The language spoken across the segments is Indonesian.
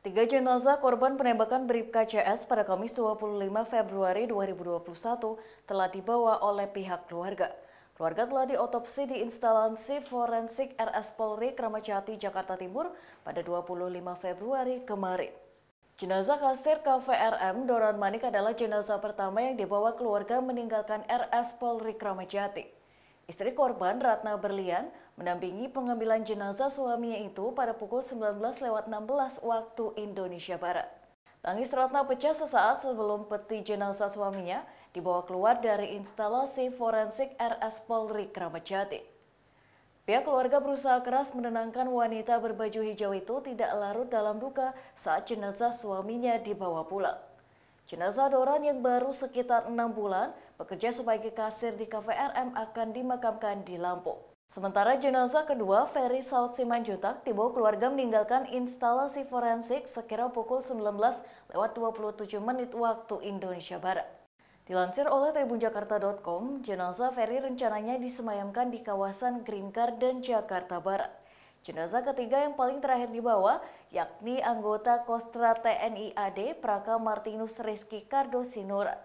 Tiga jenazah korban penembakan Bribka CS pada Kamis 25 Februari 2021 telah dibawa oleh pihak keluarga. Keluarga telah diotopsi di instalasi forensik RS Polri Kramajati, Jakarta Timur pada 25 Februari kemarin. Jenazah kasir KVRM Doron Manik adalah jenazah pertama yang dibawa keluarga meninggalkan RS Polri Kramajati. Istri korban, Ratna Berlian, mendampingi pengambilan jenazah suaminya itu pada pukul 19.16 waktu Indonesia Barat. Tangis Ratna pecah sesaat sebelum peti jenazah suaminya dibawa keluar dari instalasi forensik RS Polri Kramat Jati. Pihak keluarga berusaha keras menenangkan wanita berbaju hijau itu tidak larut dalam duka saat jenazah suaminya dibawa pulang. Jenazah Doran yang baru sekitar enam bulan bekerja sebagai kasir di KVRM akan dimakamkan di Lampung. Sementara jenazah kedua, Ferry Saud Simanjutak, dibawa keluarga meninggalkan instalasi forensik sekira pukul 19 lewat 27 menit waktu Indonesia Barat. Dilansir oleh tribunjakarta.com, jenazah Ferry rencananya disemayamkan di kawasan Green Garden, Jakarta Barat. Jenazah ketiga yang paling terakhir dibawa yakni anggota Kostra TNI AD Praka Martinus Rizky Kardo Sinura.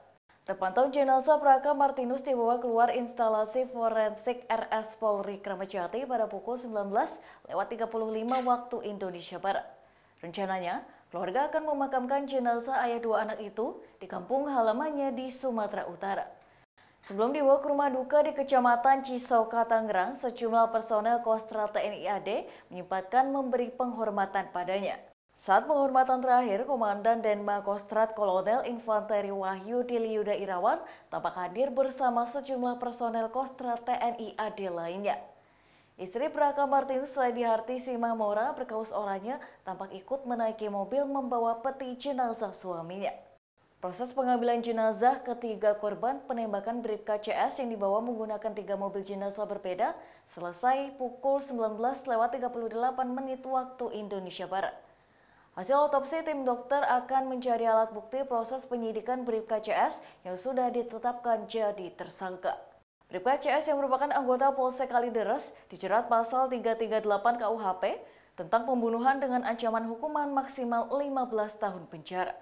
Terpantau jenazah Praka Martinus dibawa keluar instalasi forensik RS Polri Kramajati pada pukul 19 lewat 35 waktu Indonesia Barat. Rencananya, keluarga akan memakamkan jenazah ayah dua anak itu di kampung halamannya di Sumatera Utara. Sebelum dibawa ke rumah duka di Kecamatan Cisoka, Tangerang, sejumlah personel Kostra TNI AD menyempatkan memberi penghormatan padanya. Saat penghormatan terakhir, Komandan Denma Kostrat Kolonel Infanteri Wahyu Diliuda Irawan tampak hadir bersama sejumlah personel Kostra TNI AD lainnya. Istri Praka Martinus Harti Simamora berkaus oranye tampak ikut menaiki mobil membawa peti jenazah suaminya. Proses pengambilan jenazah ketiga korban penembakan Bribka CS yang dibawa menggunakan tiga mobil jenazah berbeda selesai pukul 19 lewat 38 menit waktu Indonesia Barat. Hasil otopsi tim dokter akan mencari alat bukti proses penyidikan Bribka CS yang sudah ditetapkan jadi tersangka. Bribka CS yang merupakan anggota Polsek Kalideres dijerat pasal 338 KUHP tentang pembunuhan dengan ancaman hukuman maksimal 15 tahun penjara.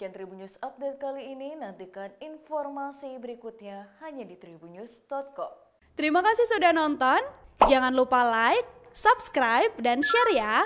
Demikian Tribun News Update kali ini. Nantikan informasi berikutnya hanya di tribunnews.com. Terima kasih sudah nonton. Jangan lupa like, subscribe, dan share ya.